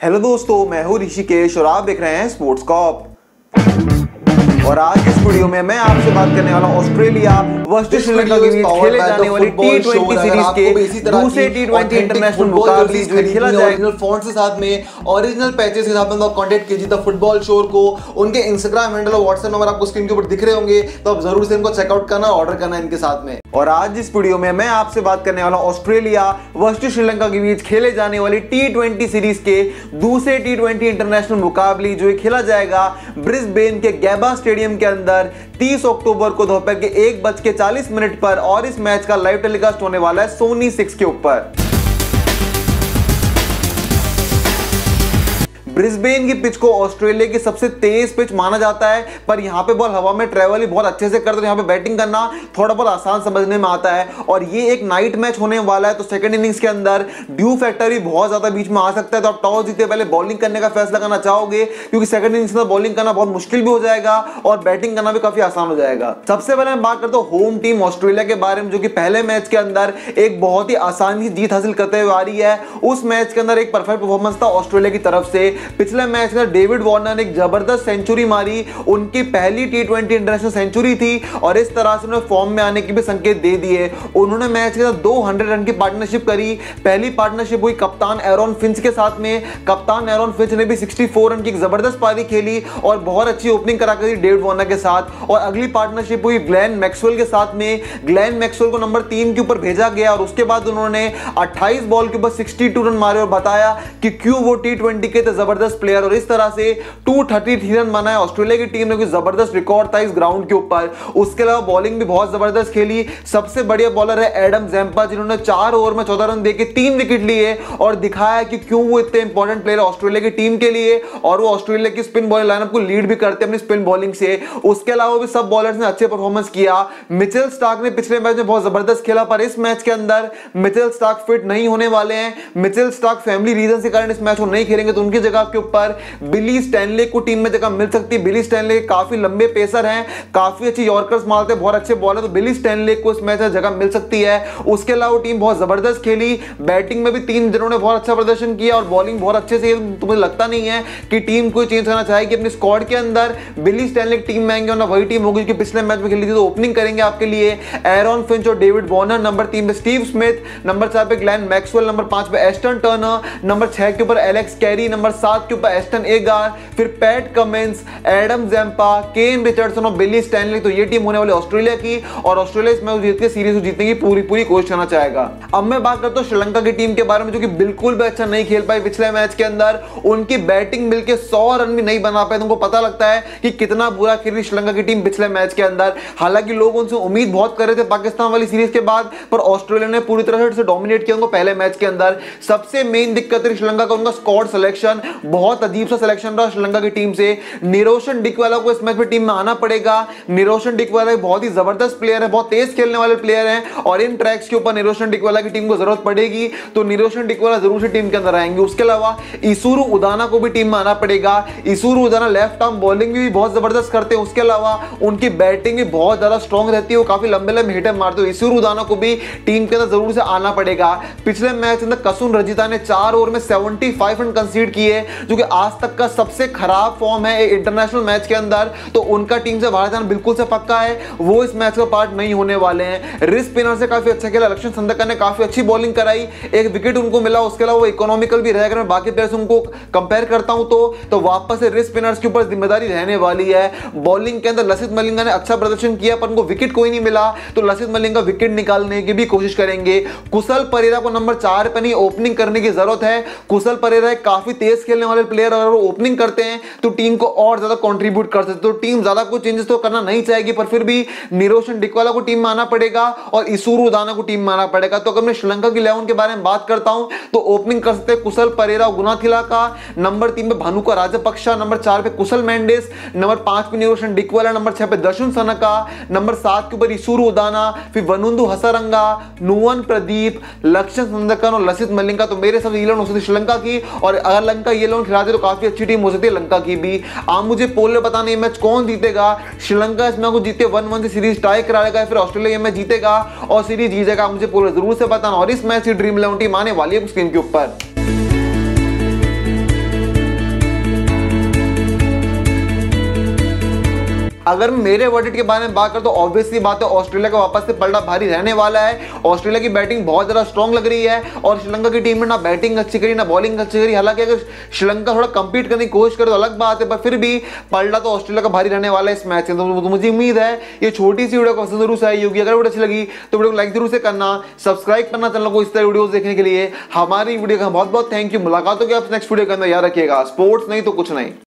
Hello दोस्तों मैं हूँ ऋषिकेश और आप देख रहे हैं स्पोर्ट्स कॉप और आज इस वीडियो में मैं आपसे बात करने वाला हूँ ऑस्ट्रेलिया वर्सेस श्रीलंका के बीच खेले जाने वाली टी20 सीरीज़ के दूसरे टी20 इंटरनेशनल मुकाबले जो खेला जाएगा ओरिजिनल फॉन्ट के साथ में ओरिजिनल पैचेस के साथ में आप कांटेक्ट कीजिए द फुटबॉल शोर को। उनके इंस्टाग्राम हैंडल और व्हाट्सएप नंबर आपको स्क्रीन के ऊपर दिख रहे होंगे तो आप ज़रूर से इनको चेकआउट करना ऑर्डर करना इनके साथ में। और आज इस वीडियो में मैं आपसे बात करने वाला ऑस्ट्रेलिया वर्सेस श्रीलंका के बीच खेले जाने वाली टी20 सीरीज़ के दूसरे टी20 इंटरनेशनल मुकाबले, जो खेला जाएगा ब्रिस्बेन के गैबा स्टेडियम के अंदर 30 अक्टूबर को दोपहर के एक बज के चालीस मिनट पर और इस मैच का लाइव टेलीकास्ट होने वाला है सोनी सिक्स के ऊपर। ब्रिस्बेन की पिच को ऑस्ट्रेलिया की सबसे तेज पिच माना जाता है, पर यहाँ पे बॉल हवा में ट्रेवल ही बहुत अच्छे से करते हैं। यहाँ पे बैटिंग करना थोड़ा बहुत आसान समझने में आता है, और ये एक नाइट मैच होने वाला है तो सेकंड इनिंग्स के अंदर ड्यू फैक्टर भी बहुत ज़्यादा बीच में आ सकता है। तो आप टॉस जीते पहले बॉलिंग करने का फैसला करना चाहोगे, क्योंकि सेकंड इनिंग्स में बॉलिंग करना बहुत मुश्किल भी हो जाएगा, और बैटिंग करना भी काफ़ी आसान हो जाएगा। सबसे पहले मैं बात करता हूँ होम टीम ऑस्ट्रेलिया के बारे में, जो कि पहले मैच के अंदर एक बहुत ही आसानी जीत हासिल करते हुए आ रही है। उस मैच के अंदर एक परफेक्ट परफॉर्मेंस था ऑस्ट्रेलिया की तरफ़ से पिछले मैच में डेविड वार्नर ने एक ज़बरदस्त सेंचुरी मारी। उनकी पहली टी ट्वेंटी इंटरनेशनल सेंचुरी थी और इस तरह से उन्होंने फॉर्म में आने के भी संकेत दे दिए। उन्होंने मैच के साथ 200 रन की पार्टनरशिप करी। पहली पार्टनरशिप हुई कप्तान एरोन फिंच के साथ में। कप्तान एरोन फिंच ने भी 64 रन की एक ज़बरदस्त पारी खेली और बहुत अच्छी ओपनिंग करा करी डेविड वार्नर के साथ। और अगली पार्टनरशिप हुई ग्लैन मैक्सवेल के साथ में। ग्लैन मैक्सवेल को नंबर तीन के ऊपर भेजा गया और उसके बाद उन्होंने 28 बॉल के ऊपर 62 रन मारे और बताया कि क्यों वो टी के थे ज़बरदस्त प्लेयर और इस तरह से 233 रन बनाए ऑस्ट्रेलिया की टीम ने ज़बरदस्त रिकॉर्ड था इस ग्राउंड के ऊपर। उसके अलावा बॉलिंग भी बहुत ज़बरदस्त खेली। सबसे बढ़िया बॉलर है एडम जैम्पा जिन्होंने चार ओवर में चौदह रन देके तीन विकेट लिए और दिखाया कि क्यों वो इतने इंपॉर्टेंट प्लेयर ऑस्ट्रेलिया की टीम के लिए और वो ऑस्ट्रेलिया की स्पिन बॉलिंग लाइनअप को लीड भी करते अपनी स्पिन बॉलिंग से। उसके अलावा भी सब बॉलर्स ने अच्छे परफॉर्मेंस किया। मिचेल स्टार्क ने पिछले मैच में बहुत ज़बरदस्त खेला, पर इस मैच के अंदर मिचेल स्टार्क फिट नहीं होने वाले हैं। मिचेल स्टार्क फैमिली रीजन के कारण इस मैच को नहीं खेलेंगे तो उनकी जगह के ऊपर बिली स्टैनले को टीम में जगह मिल सकती है। बिली स्टैनले काफ़ी लंबे पेसर हैं, काफ़ी अच्छी यॉर्कर्स मारते हैं, बहुत अच्छे बॉलर तो बिली स्टैनले को इस मैच में जगह मिल सकती है। उसके अलावा टीम बहुत ज़बरदस्त खेली। बैटिंग में भी तीन जनों ने बहुत अच्छा प्रदर्शन किया और बॉलिंग बहुत अच्छे से तो मुझे लगता नहीं है कि टीम को चेंज करना चाहेगी अपनी स्क्वाड के अंदर। बिली स्टैनले टीम में आएँगे और वही टीम होगी जो पिछले मैच में खेली थी तो ओपनिंग करेंगे आपके लिए। एरॉन फिंच और डेविड वॉर्नर नंबर तीन पे स्टीव स्मिथ नंबर चार पे ग्लैन मैक्सवेल नंबर पाँच पे एस्टन टर्नर नंबर छह के ऊपर एलेक्स कैरी नंबर सात के ऊपर एस्टन एगार फिर Pat Cummins Adam Zampa Kane Richardson और बिली स्टैनली तो ये टीम होने वाली ऑस्ट्रेलिया की, और ऑस्ट्रेलिया इस मैच जीत के सीरीज़ को जीतने की पूरी पूरी कोशिश करना चाहेगा। अब मैं बात करता हूँ श्रीलंका की टीम के बारे में, जो कि बिल्कुल भी अच्छा नहीं खेल पाई पिछले मैच के अंदर। उनकी बैटिंग मिलकर सौ रन भी नहीं बना पाए। तुमको पता लगता है कि कितना बुरा खेल रही श्रीलंका की टीम पिछले मैच के अंदर। हालाँकि लोग उनसे उम्मीद बहुत कर रहे थे पाकिस्तान वाली सीरीज़ के बाद, पर ऑस्ट्रेलिया ने पूरी तरह से डोमिनेट किया उनको पहले मैच के अंदर। सबसे मेन दिक्कत है श्रीलंका का उनका स्क्वाड सिलेक्शन बहुत अजीब सा सिलेक्शन रहा श्रीलंका की टीम से। निरोशन डिकवाला को इस मैच में टीम में आना पड़ेगा। निरोशन डिकवाला बहुत ही ज़बरदस्त प्लेयर है, बहुत तेज खेलने वाले प्लेयर हैं और इन ट्रैक्स के ऊपर निरोशन डिकवाला की टीम को ज़रूरत पड़ेगी। तो निरोशन डिकवाला ज़रूर से टीम के अंदर आएँगे। उसके अलावा ईसूरू उदाना को भी टीम में आना पड़ेगा। Isuru Udana left arm bowling भी बहुत ज़बरदस्त करते हैं। उसके अलावा उनकी बैटिंग भी बहुत ज़्यादा स्ट्रॉन्ग रहती है। काफ़ी लंबे लंबे हिटर मारते हैं। ईसूरू उदाना को भी टीम के अंदर ज़रूर से आना पड़ेगा। पिछले मैच अंदर कसुन रजिता ने चार ओवर में 75 रन कंसीड किए। जो कि आज तक का सबसे खराब फॉर्म है इंटरनेशनल मैच के अंदर। तो उनका टीम से बाहर जाना बिल्कुल से पक्का है। वो इस मैच का पार्ट नहीं होने वाले हैं। रिस स्पिनर से काफ़ी अच्छा खेला। लक्ष्मण संदकर ने काफ़ी अच्छी बॉलिंग कराई। एक विकेट उनको मिला, उसके अलावा वो इकोनॉमिकल भी रहेगा मैं बाकी प्लेयर्स उनको कंपेयर करता हूँ तो तो वापस से रिस स्पिनर्स के ऊपर ज़िम्मेदारी रहने वाली है। बॉलिंग के अंदर लसित मलिंगा ने अच्छा प्रदर्शन किया, पर उनको विकेट कोई नहीं मिला। तो लसित मलिंगा विकेट निकालने की भी कोशिश करेंगे। कुशल परेरा को नंबर चार पर नहीं ओपनिंग करने की ज़रूरत है। कुशल परेरा काफ़ी तेज खेलने वाले प्लेयर अगर वो ओपनिंग करते हैं तो टीम को और ज़्यादा कंट्रीब्यूट कर सकते तो टीम ज़्यादा कुछ चेंजेस तो करना नहीं चाहेगी, पर फिर भी निरोशन डिकवाला को टीम में आना पड़ेगा और इसूरू उदाना को टीम में आना पड़ेगा। तो अगर मैं श्रीलंका की इलेवन के बारे में बात करता हूँ तो ओपनिंग कर सकते कुशल परेरा गुनाथिला का नंबर तीन पे भानुका राजपक्षा नंबर चार पे कुशल मेंडिस नंबर पाँच पे निरोशन डिकवाला नंबर छह पे दर्शन सनका नंबर सात के ऊपर इसूरू उदाना, फिर वनुंदु हसरंगा, नुवन प्रदीप लक्ष्मण संदकन और लसित मलिंगा तो मेरे सब इलेवन हो सकती श्रीलंका की, और अगर लंका ये लोग खिलाते तो काफ़ी अच्छी टीम हो सकती है, लंका की भी। आप मुझे पोल में बताना मैच कौन जीतेगा? श्रीलंका इस मैच को जीते वन वन से सीरीज़ टाई कराएगा फिर ऑस्ट्रेलिया मैच जीतेगा? और सीरीज़ जीतेगा मुझे पोल ज़रूर से बताना। और इस मैच की ड्रीम इलेवन टीम आने वाली है स्क्रीन के ऊपर। अगर मेरे वर्डिट के बारे में बात करें तो ऑब्वियसली बात है ऑस्ट्रेलिया का वापस से पलटा भारी रहने वाला है। ऑस्ट्रेलिया की बैटिंग बहुत ज़्यादा स्ट्रॉन्ग लग रही है और श्रीलंका की टीम में ना बैटिंग अच्छी करी ना बॉलिंग अच्छी करी। हालाँकि अगर श्रीलंका थोड़ा कंपीट करने की कोशिश करे तो अलग बात है पर फिर भी पलटा तो ऑस्ट्रेलिया का भारी रहने वाला है इस मैच में तो, मुझे उम्मीद है ये छोटी सी वीडियो को पसंद ज़रूर से आई होगी। अगर वीडियो अच्छी लगी तो वीडियो को लाइक ज़रूर से करना सब्सक्राइब करना चैनल को इस तरह वीडियो देखने के लिए। हमारी वीडियो का बहुत बहुत थैंक यू मुलाकात होगी आप नेक्स्ट वीडियो के अंदर। याद रखिएगा स्पोर्ट्स नहीं तो कुछ नहीं।